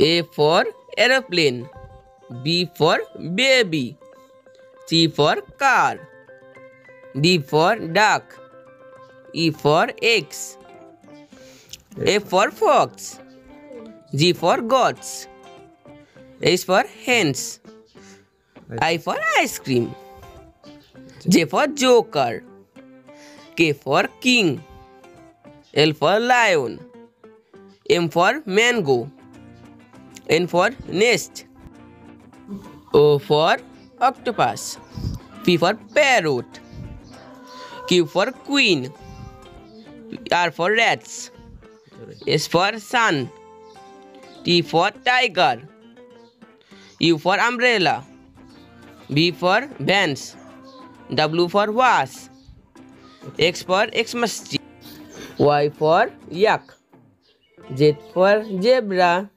A for aeroplane. B for baby. C for car. D for duck. E for eggs. F for fox. G for goats. H for hens. I for ice cream. J for joker. K for king. L for lion. M for mango. N for nest. O for octopus. P for parrot. Q for queen. R for rats. S for sun. T for tiger. U for umbrella. B for bench. W for was. X for Xmas tree. Y for yak. Z for zebra.